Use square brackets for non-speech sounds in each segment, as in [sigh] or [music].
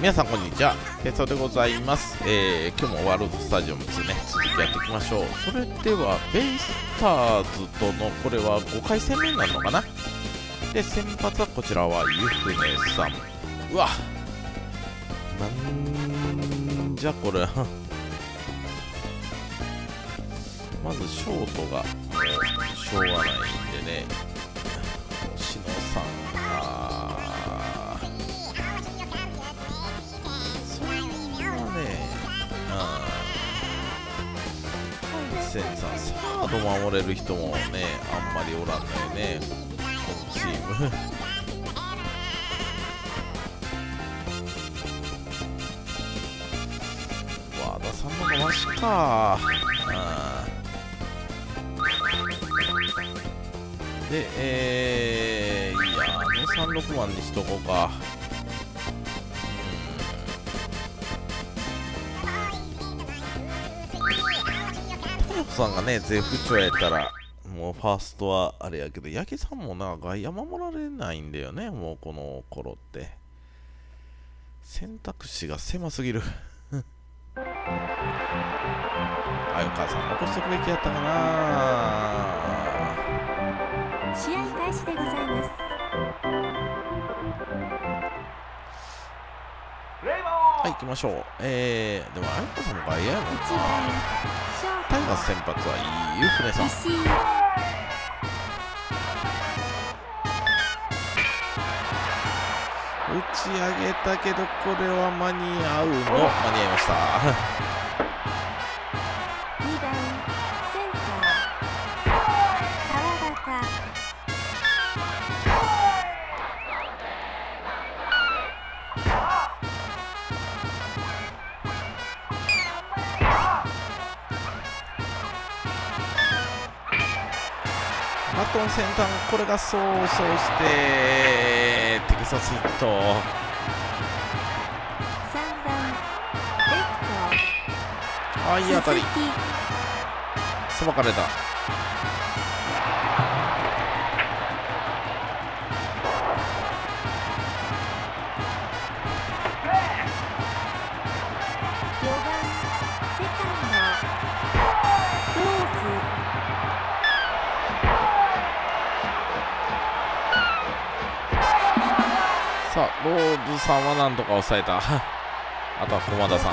皆さんこんにちは。ペソでございます、えー、今日もワールドスタジオム2ね。続きやっていきましょう。それではベイスターズとのこれは5回戦目になるのかな？で先発はこちらはゆふねさん。うわなんじゃこれ。[laughs] まずショートがもうしょうがないんでね。センさんサード守れる人もねあんまりおらんのよねこのチーム和田さん。の方がマシかで、えー、いや、あの36番にしとこうか。タヨコさんがね、絶不調やったら、もうファーストはあれやけど、八木さんもな、外野守られないんだよね、もうこの頃って。選択肢が狭すぎる。[laughs] あ、よ母さん残しとくべきやったかな試合開始でございますはい、行きましょう。えー、でも、あやこさんも外野やもんな。1番ショタイーガース先発はいいゆふねさん。打ち上げたけど、これは間に合うの？間に合いました。バトン先端、これが走走して、テキサスヒット。3番レフあ、いい当たりさばかれた。ローズさんはなんとか抑えた。[laughs] あとは駒田さん。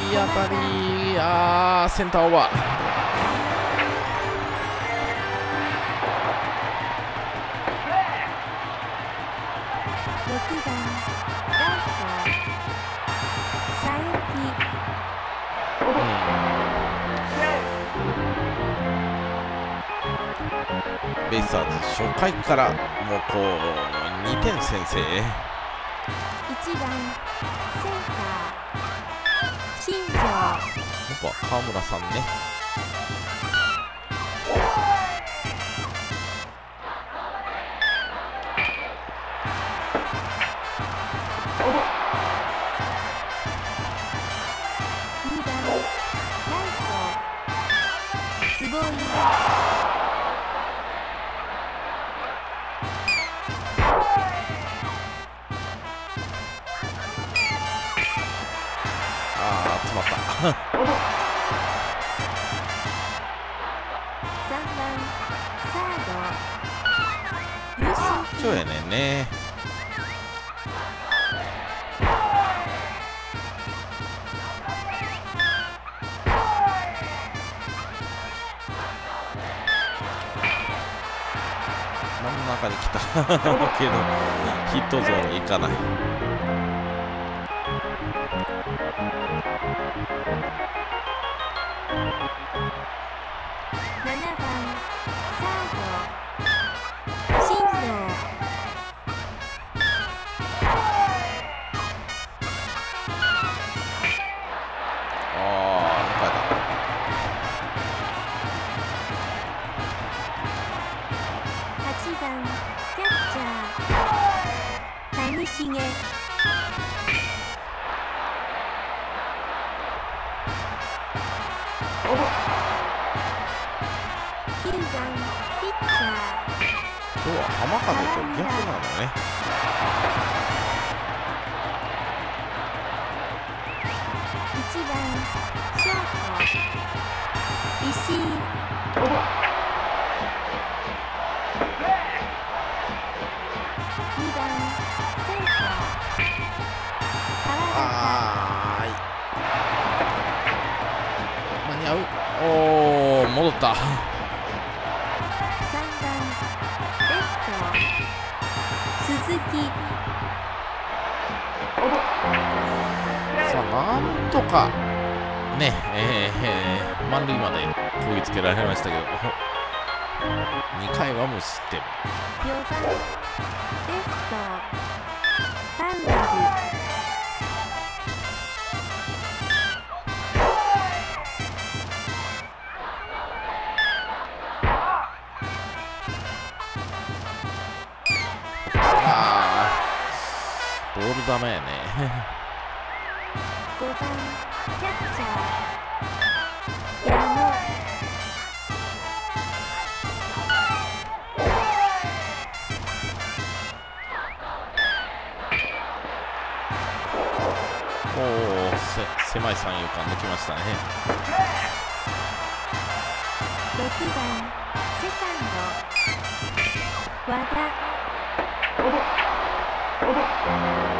いい当たり。あー、センターオーバー。6番ベイスターズ初回からもうこう2点先制。1番センター新庄。やっぱ川村さんね真ん中に来た [laughs] けどヒットゾーンに行かない。球団ピッチャー今日は浜風と逆なのね1番ー石井。番川間に合うおお戻ったさあなんとかねえーえー満塁までこぎつけられましたけど。2回は無失点。ダメやね。5番キャッチャー矢野おおせ狭い三遊間抜きましたね。6番セカンド和田。うーん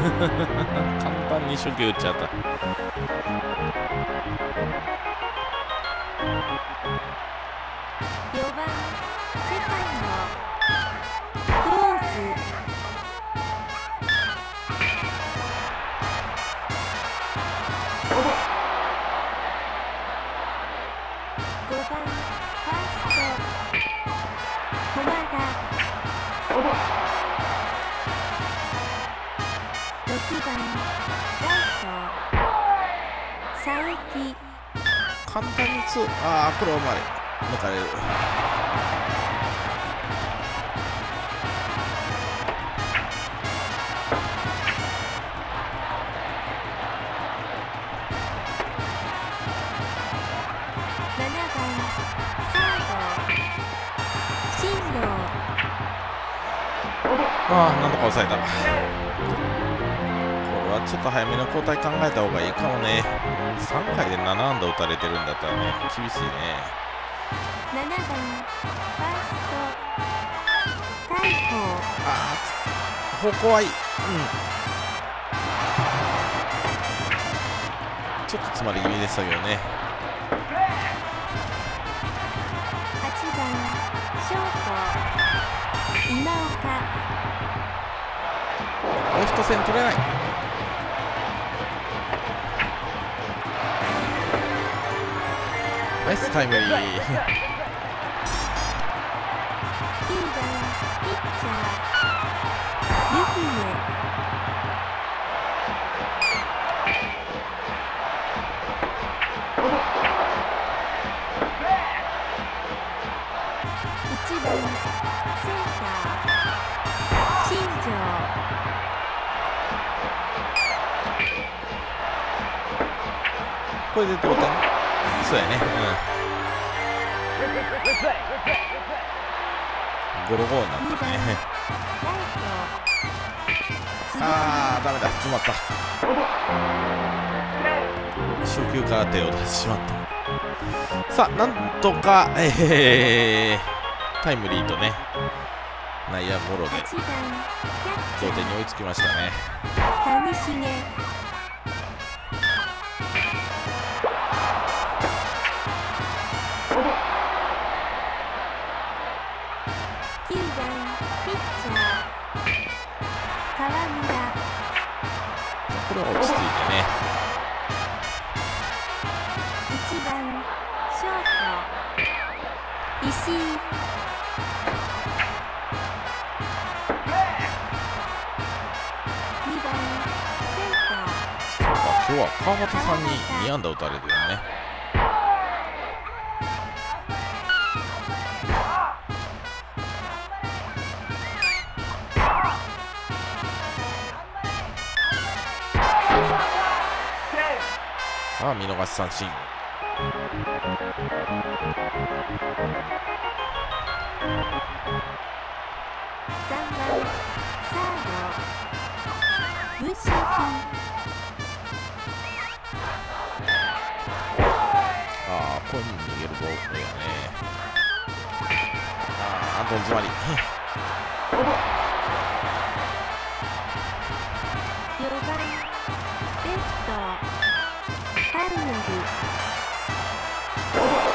[laughs] 簡単に初期打っちゃった簡単につああこれはまで抜かれる。7番サード進藤ああなんとか抑えた。これはちょっと早めの交代考えた方がいいかもね。うん3回で7安打打たれてるんだったらね厳しいね。7番ファースト大鵬ああ方向はいい。うん。ちょっと詰まり気味でしたけどね。8番ショート今岡。レフト線取れないナイスタイムリー。9番ピッチャールフム1番センター新庄これで同点。そうやね。うん。ゴロゴロにな2番ったね。あーダメだ。詰まった。初球から手を出してしまった。さあなんとかえー、タイムリーとね。内野ゴロで木8番キャッチ同ャ点に追いつきましたね今日は川端さんに2安打打たれてるよね。さあ見逃し三振。3番サードムシこれがねああどん詰まり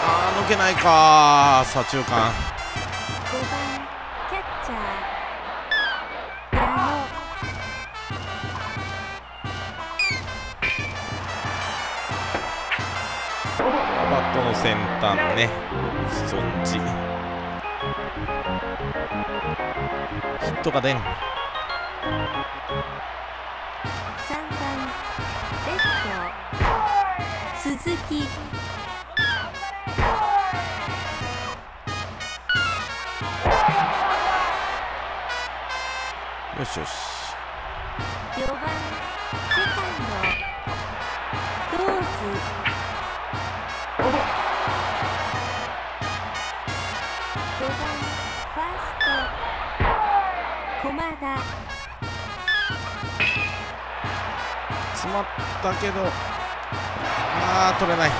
あ抜けないか左中間先端ね。そっちヒットが出ん。3番レフト鈴木。よしよし5番ファースト駒田。詰まったけどあー取れない。6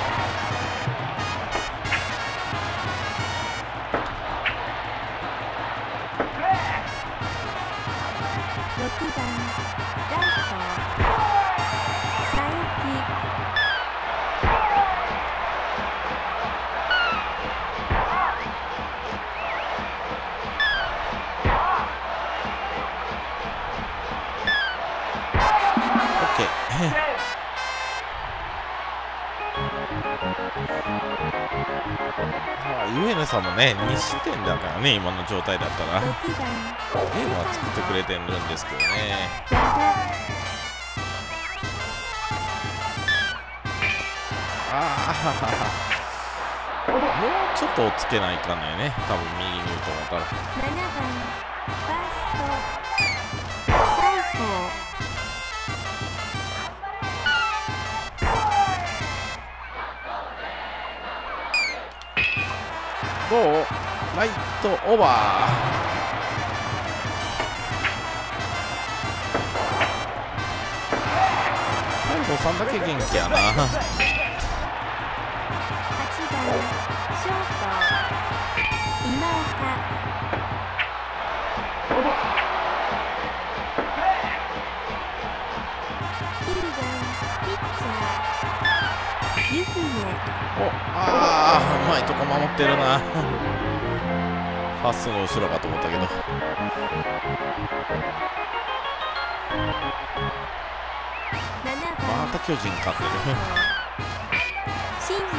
番。ゆえねさんもね2失点だからね今の状態だったら。6番ゲームは作ってくれてるんですけどね。ああもうちょっとつけないかんないね。多分右に言うと思ったらどう？ライトオーバー。最後さんだけ元気やな。8番ショート今岡。湯船おあうまいとこ守ってるな。ファーストの後ろかと思ったけど。また巨人勝ってる。進藤。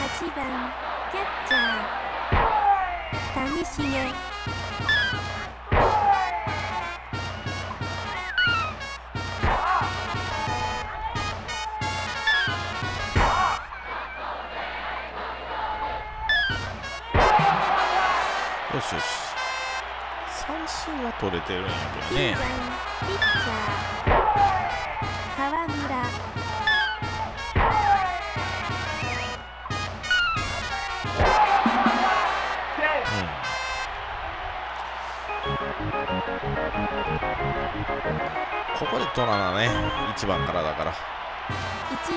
8番キャッチャー。谷繁。は取れてるんやけど9ね。番ピッチャー川村。うん。ここで取らなね。1番からだから。1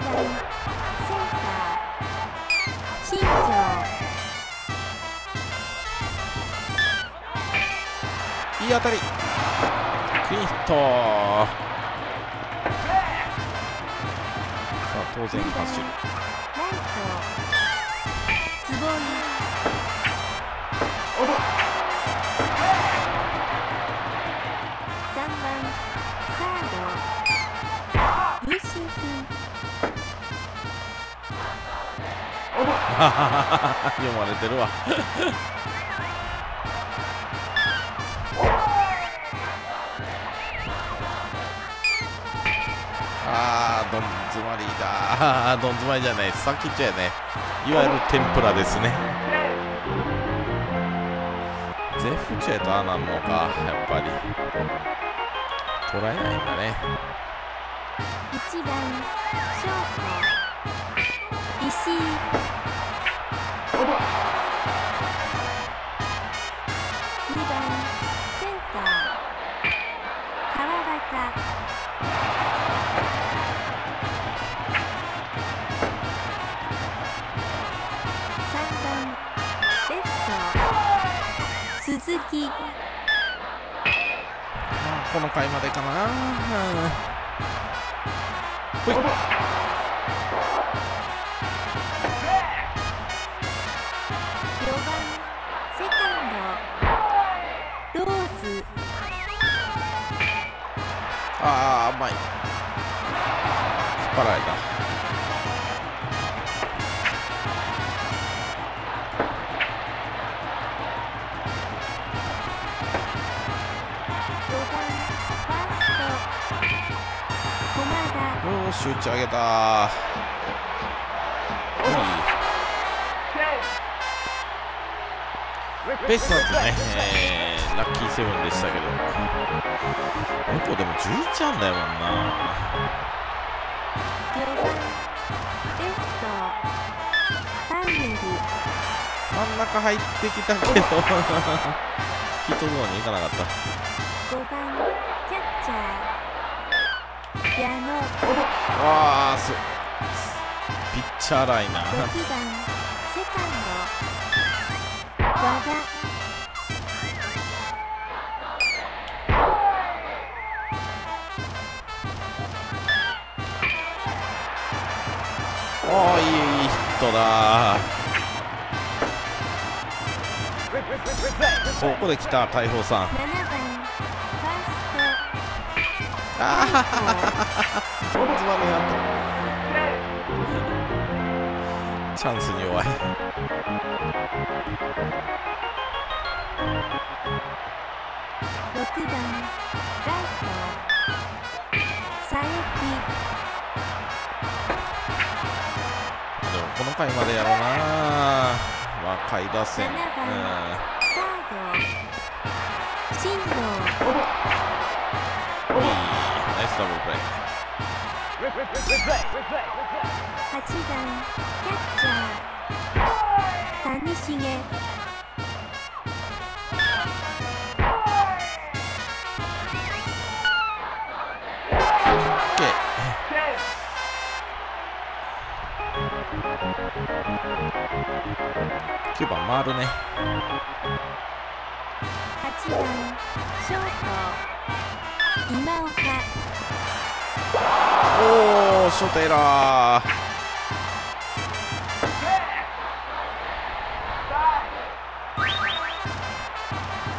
番センター当たり。クリーンヒット。さあ当然走るライトつぼみ3番サードブッシュ君読まれてるわあーどん詰まりだ。[laughs] どん詰まりじゃない先っきっちょやね。いわゆる天ぷらですね。絶不中やとああなんのかやっぱり。捉えないんだね。1番ショート石井。まあこの回までかな。ほい。4番セカンド。ローズ。ああ甘い。引っ張られた駒田よーし打ち上げたベストだとね、えーラッキーセブンでしたけど向こうでも11あんだよもんな4番レフトパンネル真ん中入ってきたけどヒットゾーンに行かなかった5番キャッチャーわあすピッチャーライナ6ー。[laughs] おーいいいいヒットだ。[laughs] ここで来た大砲さんああボンズマネやったチャンスに弱い6番ライト佐伯でもこの回までやろうな。若い打線。うん。進藤。スダブルプレー8番キャッチャー谷重オッケー9番回るね8番ショート今岡。おおショートエラー。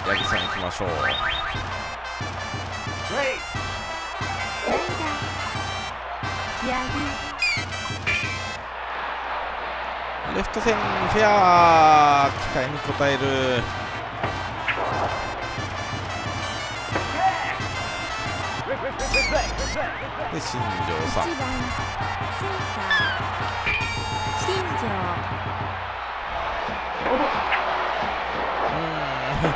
八木さん行きましょう。レフト線フェア期待に応えるで新庄さん。新庄。うん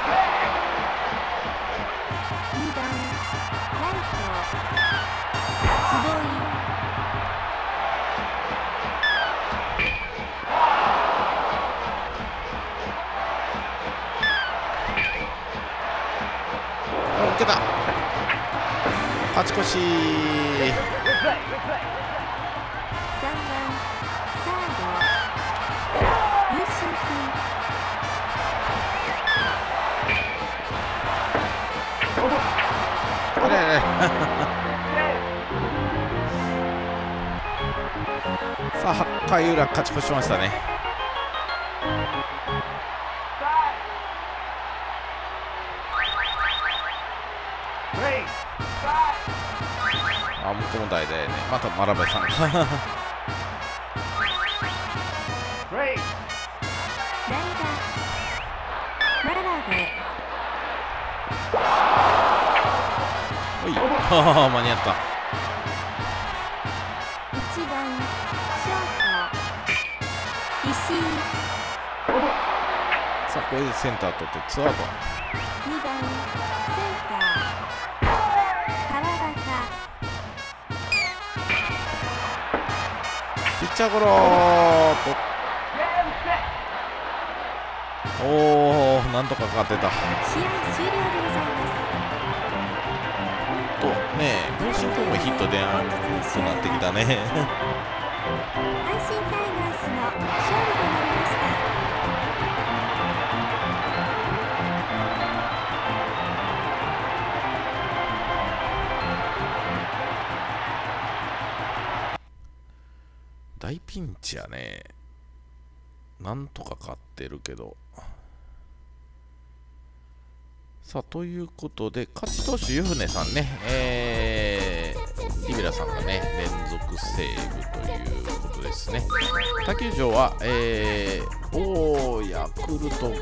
2番ライト坪井勝ち越し。3番サードユーシあれあれさあ8回裏勝ち越しましたねあ向こうも代だよねまた真鍋さんおい。間に合った。1番ショート石井。さあこれでセンター取ってツーアウト。2番ッチャーゴロおおなんとかかかってた。試合終了でございますとねえ両親ともヒットであんとなってきたね。[laughs] 阪神タイガースの勝利となり大ピンチやね。なんとか勝ってるけど。さあ、ということで、勝ち投手湯船さんね、えー、リベラさんがね、連続セーブということですね。他球場は、えー、おー、ヤクルト、ね、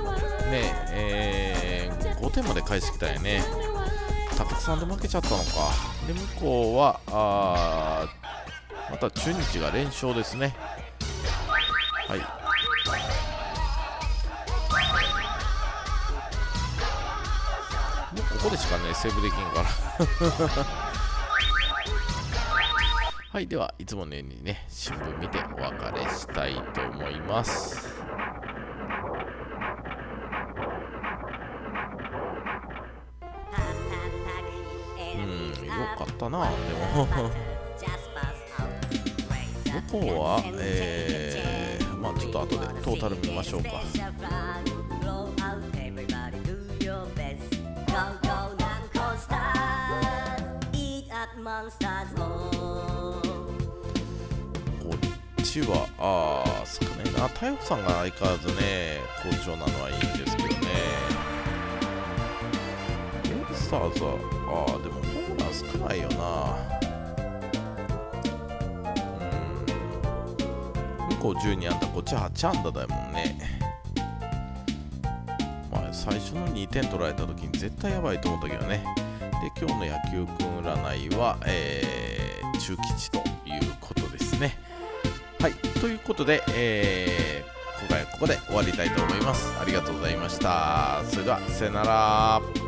えー、5点まで返してきたよね。高津さんで負けちゃったのか。で、向こうは、あまた中日が連勝ですね。はい。もうここでしかね、セーブできんから。[laughs] はい、では、いつものようにね、新聞見てお別れしたいと思います。うん、よかったな、でも。[laughs] 向こうは、えー、まあちょっと後でトータル見ましょうか。こっちは、ああ、少ないな。太陽さんが相変わらずね、好調なのはいいんですけどね。ベイスターズは、ああ、でもホームラン少ないよな。こう12安打、こっち8安打だもんね。まあ、最初の2点取られた時に絶対やばいと思ったけどね。で、今日の野球くん占いは、えー、中吉ということですね。はい、ということで、えー今回はここで終わりたいと思います。ありがとうございました。それでは、さよなら。